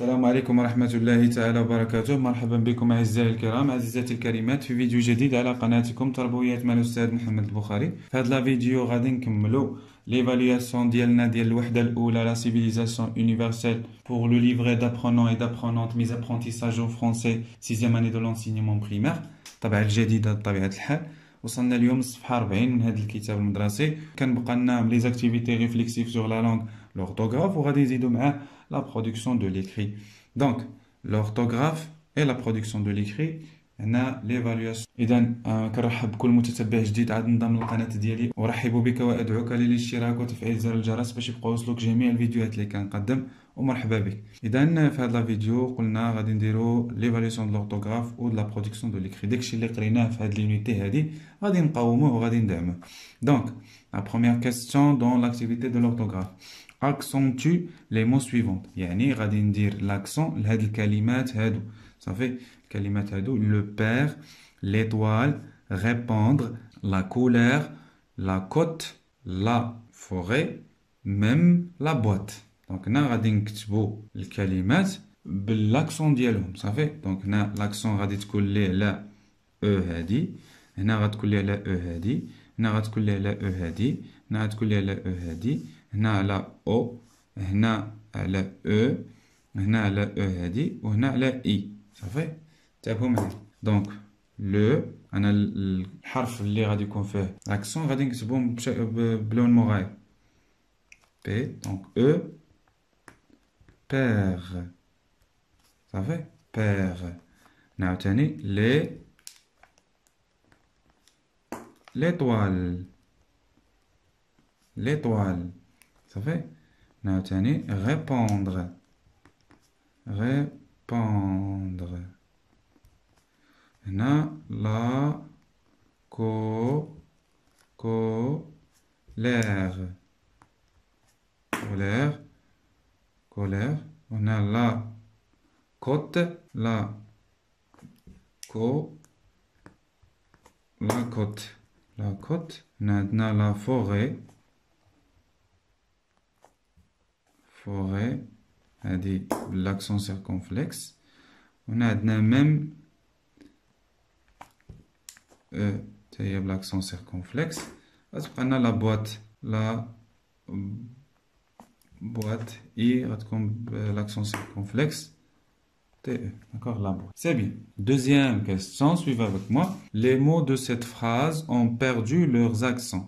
السلام عليكم ورحمة الله تعالى وبركاته. مرحبا بكم أعزائي الكرام عزيزاتي الكريمات في فيديو جديد على قناتكم تربويات مع الأستاذ محمد البخاري. في هذا الفيديو غادي نكملو ليفالياسيون ديالنا ديال الوحدة الأولى لا سيفيليزاسيون يونيفرسيل pour le livret d'apprenants et d'apprenantes mes apprentissages en français 6e année de l'enseignement primaire. طبعا الجديدة بطبيعة الحال. وصلنا اليوم الصفحة 40 من هذا الكتاب المدرسي. كنبقى لنا لي زاكتيفيتي ريفليكسيف سور لا لونغ l'orthographe وغادي نزيدو معاه la production de l'écrit donc l'orthographe et la production de l'écrit هنا ليفاليواسيون اذا آه، كنرحب بكل متتبع جديد عاد انضم للقناه ديالي ارحب بك وادعوك للاشتراك وتفعيل زر الجرس باش يبقاو يوصلوك جميع الفيديوهات اللي كنقدم ومرحبا بك اذا في هذا الفيديو قلنا غادي نديرو ليفاليواسيون دو لورتوغراف و دو لا برودكسيون دو ليكري داكشي اللي قريناه في هاد لونيتي هادي غادي نقاوموه وغادي ندعموه دونك لا بروميير كيستيون دون لاكتيفيتي دو لورتوغراف accentue les mots suivants يعني غادي ندير لاكسون لهاد الكلمات هادو صافي الكلمات هادو le père l'étoile répandre la couleur la côte la forêt même la boîte دونك هنا غادي نكتبو الكلمات بالاكسون ديالهم صافي دونك هنا لاكسون غادي تكون ليه على او هادي هنا غتكون ليه على او هادي هنا غتكون ليه على او هادي هنا غتكون ليه على او هادي هنا على او هنا على او هنا على او هادي وهنا على اي صافي تابعوا معايا دونك لو انا الحرف اللي غادي يكون فيه لاكسون غادي نكتبهم بلون مغاير بي دونك او بير صافي بير نعاوتاني لي ليطوال l'étoile ça fait نعاوتاني répondre répondre هنا la co colère colère colère هنا la côte la co la côte la côte هنا عندنا la forêt forêt هذه l'accent circonflexe هنا عندنا même e تاهي بالاكسون سيركونفلكس غتبقى لنا لا بواط لا بواط اي غتكون بالاكسون سيركونفلكس T E. D'accord, la boîte. C'est bien. Deuxième question, suivez avec moi. Les mots de cette phrase ont perdu leurs accents.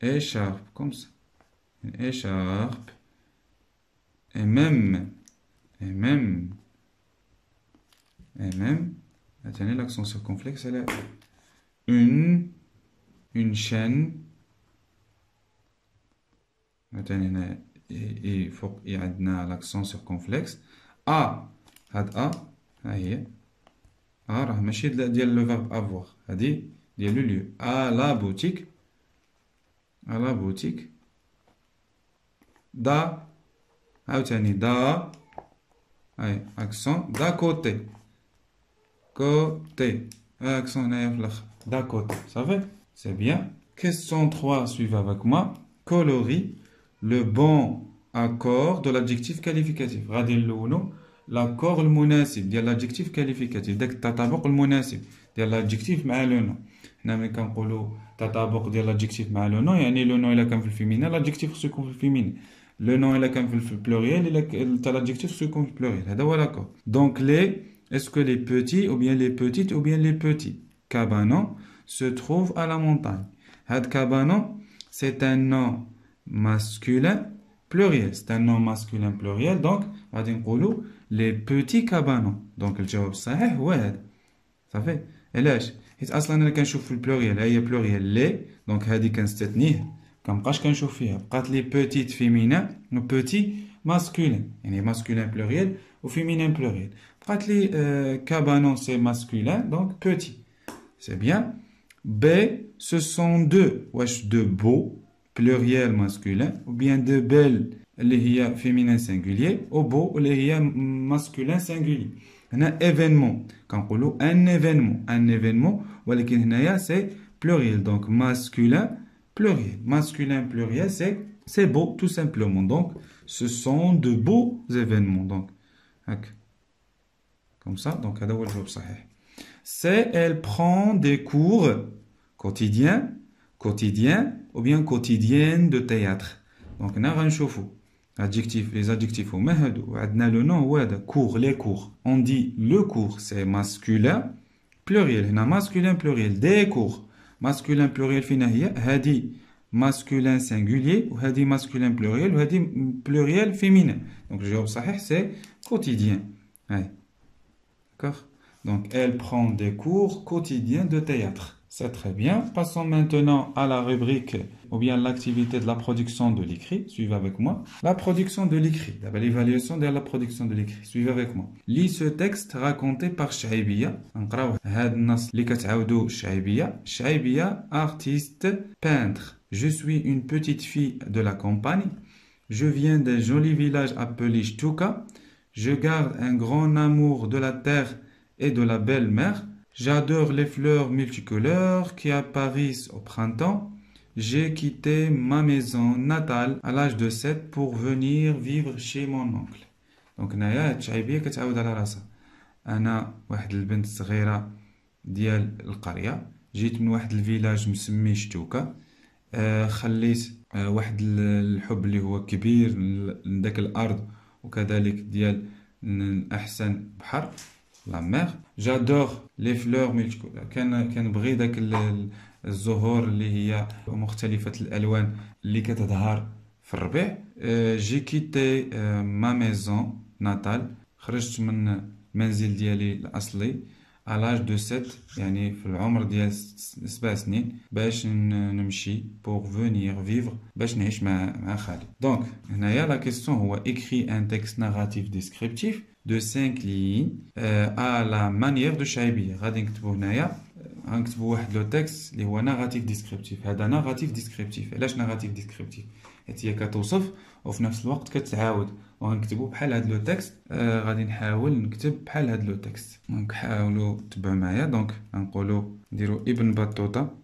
écharpe, comme ça. Une écharpe. Et même, et même, et même, attendez, l'accent circonflexe, elle est une, une chaîne. Attendez, il faut qu'il y ait l'accent circonflexe. A, had A, هي A راه ماشي ديال le verbe avoir هادي ديال le lieu à la boutique à la boutique da عاوتاني دا اي accent d'à côté côté accent هنايا في الاخر d'à côté ça va c'est bien question 3 suivez avec moi colorie le bon accord de l'adjectif qualificatif غادي نلونو l'accord المناسب ديال l'adjectif qualificatif داك التطابق المناسب ديال l'adjectif مع لو نو حنا ملي كنقولوا تطابق ديال لادجيكتيف مع لو نو يعني لو نو الا كان في الفيمينين لادجيكتيف خصو يكون في الفيمينين لو نو الا كان في البلوريال الا تا لادجيكتيف خصو يكون في البلوريال هذا هو لاكور دونك لي اسكو لي بوتي او بيان لي بوتيت او بيان لي بوتي كابانو se trouve à la montagne هاد كابانو سي ان نو ماسكولين pluriel c'est un nom masculin pluriel donc غادي نقولوا لي بوتي كابانو دونك الجواب الصحيح هو هذا صافي علاش حيت اصلا انا كنشوف في البلوريال هي بلوريال لي دونك هادي كنستثنيه كنبقاش كنشوف فيها بقات لي بوتيت فيمينا بوتي masculin. يعني masculin pluriel ou féminin pluriel. قالت لي euh, cabanon c'est masculin donc petit. C'est bien. B ce sont deux. Wesh de beaux pluriel masculin ou bien de belles اللي هي féminin singulier ou beau اللي هي masculin singulier. هنا événement كنقولوا un événement un événement ولكن هنايا c'est pluriel donc masculin pluriel masculin pluriel c'est c'est beau tout simplement donc ce sont de beaux événements donc comme ça donc هذا هو الجواب صحيح c'est elle prend des cours quotidiens quotidiens ou bien quotidiennes de théâtre donc هنا غنشوفوا Adjectif, les adjectifs au ou le nom cours, les cours. On dit le cours, c'est masculin, pluriel. masculin, pluriel. Des cours. Masculin, pluriel, féminin. Hadi, masculin singulier. Ou hadi, masculin, pluriel. Ou pluriel, féminin. Donc, le sahih, c'est quotidien. D'accord? Donc, elle prend des cours quotidiens de théâtre c'est très bien. Passons maintenant à la rubrique ou bien l'activité de la production de l'écrit. Suivez avec moi. La production de l'écrit. L'évaluation de la production de l'écrit. Suivez avec moi. Lis ce texte raconté par Shaibiya. Shaibiya, artiste, peintre. Je suis une petite fille de la campagne. Je viens d'un joli village appelé Shtuka. Je garde un grand amour de la terre et de la belle mer. J'adore les fleurs multicolores qui apparaissent au printemps. J'ai quitté ma maison natale à l'âge de 7 pour venir vivre chez mon oncle. Donc نايا التشعيبية كتعاود على راسها أنا واحد البنت صغيرة ديال القرية جيت من واحد الفيلاج مسمي شتوكا آه خليت آه واحد الحب اللي هو كبير لذاك الأرض وكذلك ديال أحسن بحر لا مير جادور لي فلور ملتيكولور كان كنبغي داك الزهور اللي هي مختلفة الألوان اللي كتظهر في الربيع جي كيتي ما ميزون ناتال خرجت من المنزل ديالي الأصلي الاج دو 7 يعني في العمر ديال سبع سنين باش نمشي بور فونيغ فيفر باش نعيش مع مع خالي. دونك هنايا لا كيسيون هو اكري ان تكست ناراتيف ديسكريبتيف دو 5 لين ا لا مانيير دو شايبيه غادي نكتبو هنايا. غنكتبو واحد لو تكست اللي هو ناراتيف ديسكريبتيف هذا ناراتيف ديسكريبتيف علاش ناراتيف ديسكريبتيف حيت هي كتوصف وفي نفس الوقت كتعاود. وغنكتبو بحال هاد لو تكست. آه غادي نحاول نكتب بحال هاد لو تكست. دونك حاولوا تبعوا معايا. دونك غنقولوا نديرو ابن بطوطة.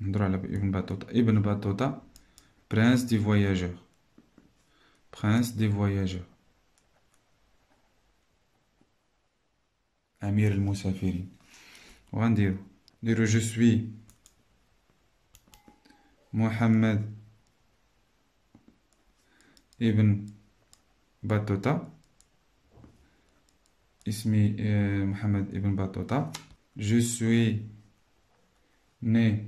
نهضروا على ابن بطوطة. ابن بطوطة برانس دي فواياجور برانس دي فواياجور امير المسافرين وغنديرو نديرو؟ جو سوي Mohamed Ibn Battuta. Ismi euh, Mohamed Ibn Battuta. Je suis né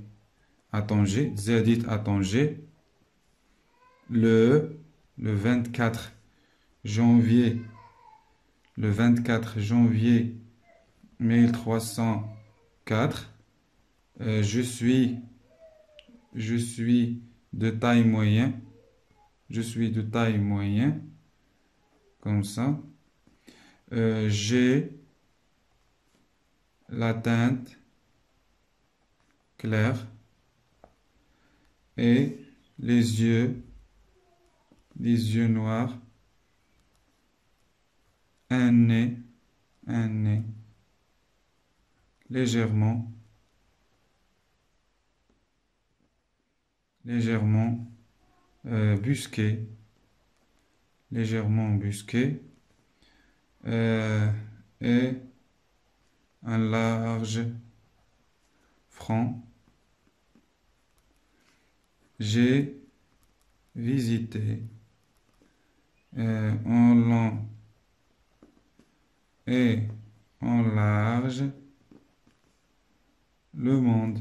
à Tanger, Zedit à Tanger, le, le 24 janvier, le 24 janvier 1304. Euh, je suis je suis de taille moyenne. Je suis de taille moyenne, comme ça. Euh, j'ai la teinte claire et les yeux, les yeux noirs, un nez, un nez. Légèrement, légèrement euh, busqué, légèrement busqué, euh, et un large front. J'ai visité euh, en long et en large le monde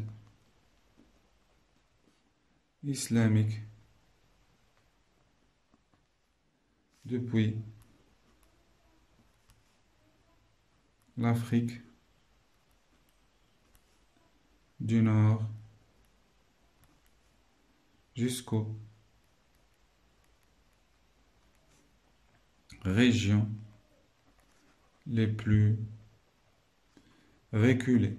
islamique. depuis l'Afrique du Nord jusqu'au régions les plus reculées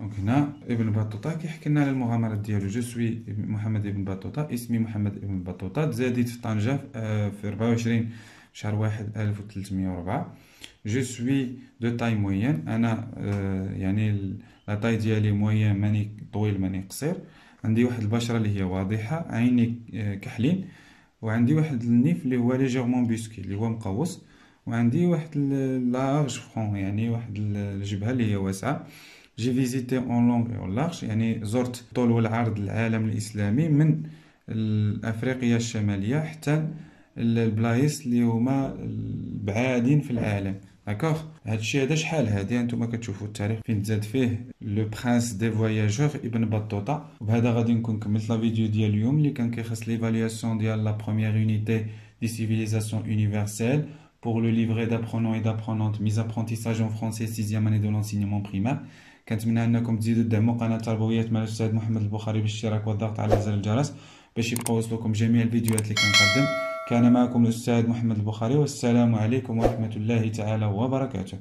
دونك هنا ابن بطوطة كيحكي لنا على المغامرات ديالو جو سوي محمد ابن بطوطة اسمي محمد ابن بطوطة تزاديت في طنجة في 24 شهر واحد 1304 جو سوي دو تاي موين أنا يعني لا تاي ديالي موين ماني طويل ماني قصير عندي واحد البشرة اللي هي واضحة عيني كحلين وعندي واحد النيف اللي هو ليجيرمون بيسكي اللي هو مقوس وعندي واحد لارج فرون يعني واحد الجبهة اللي هي واسعة جي فيزيتي اون لونغ اون لارج يعني زرت طول والعرض العالم الإسلامي من افريقيا الشمالية حتى البلايص اللي هما بعادين في العالم. داكوغ هادشي هذا شحال هادي؟ أنتم كتشوفوا التاريخ فين تزاد فيه. لو برانس دي فواياجور ابن بطوطه وبهذا غادي نكون كملت لا فيديو ديال اليوم اللي كان كيخص ليفالياسيون ديال لا بروميير يونيتي دي سيفيليزاسيون يونيفرسيل pour le livret d'apprenants et d'apprenantes mise apprentissage en français 6e année de l'enseignement primaire. كنتمنى انكم تزيدوا تدعموا قناة تربويات مع الأستاذ محمد البخاري بالاشتراك والضغط على زر الجرس. باش يبقى يوصلكم جميع الفيديوهات اللي كنقدم كان معكم الأستاذ محمد البخاري والسلام عليكم ورحمة الله تعالى وبركاته.